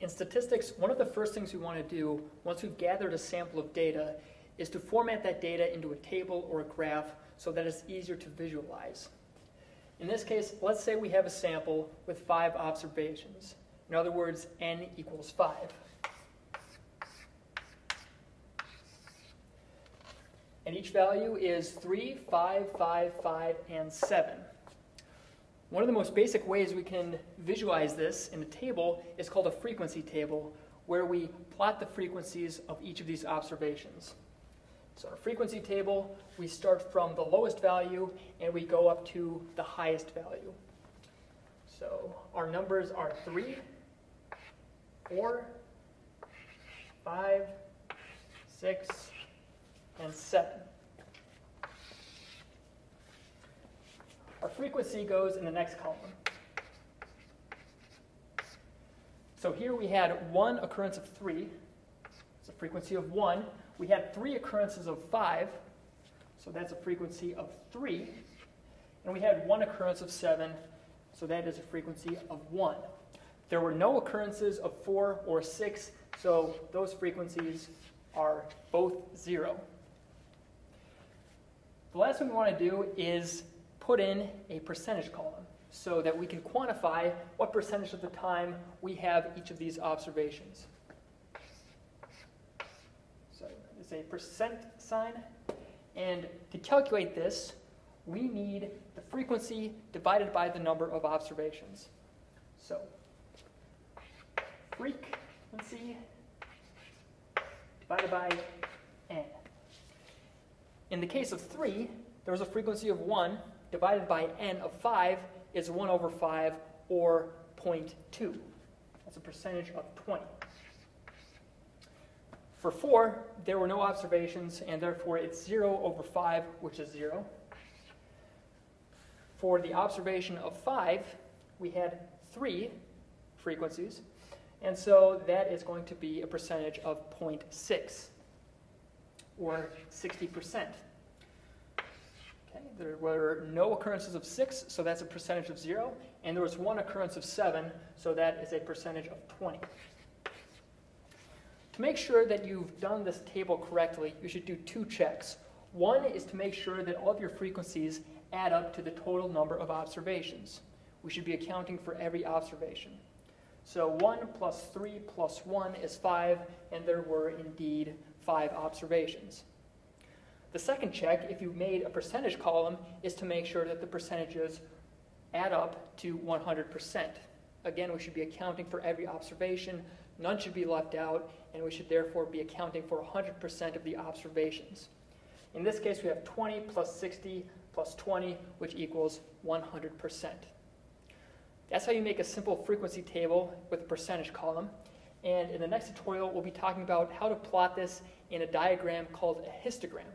In statistics, one of the first things we want to do once we've gathered a sample of data is to format that data into a table or a graph so that it's easier to visualize. In this case, let's say we have a sample with five observations. In other words, n equals 5. And each value is 3, 5, 5, 5, and 7. One of the most basic ways we can visualize this in a table is called a frequency table, where we plot the frequencies of each of these observations. So our frequency table, we start from the lowest value and we go up to the highest value. So our numbers are 3, 4, 5, 6, and 7. Frequency goes in the next column. So here we had one occurrence of 3. It's a frequency of 1. We had three occurrences of 5. So that's a frequency of 3. And we had one occurrence of 7. So that is a frequency of 1. There were no occurrences of 4 or 6. So those frequencies are both 0. The last thing we want to do is put in a percentage column so that we can quantify what percentage of the time we have each of these observations. So it's a percent sign. And to calculate this, we need the frequency divided by the number of observations. So frequency divided by n. In the case of 3, there was a frequency of 1, divided by n of 5 is 1 over 5, or 0.2. That's a percentage of 20. For 4, there were no observations, and therefore it's 0 over 5, which is 0. For the observation of 5, we had 3 frequencies, and so that is going to be a percentage of 0.6, or 60%. Okay, there were no occurrences of 6, so that's a percentage of 0. And there was one occurrence of 7, so that is a percentage of 20. To make sure that you've done this table correctly, you should do two checks. One is to make sure that all of your frequencies add up to the total number of observations. We should be accounting for every observation. So 1 plus 3 plus 1 is 5, and there were indeed 5 observations. The second check, if you made a percentage column, is to make sure that the percentages add up to 100%. Again, we should be accounting for every observation, none should be left out, and we should therefore be accounting for 100% of the observations. In this case, we have 20 plus 60 plus 20, which equals 100%. That's how you make a simple frequency table with a percentage column. And in the next tutorial, we'll be talking about how to plot this in a diagram called a histogram.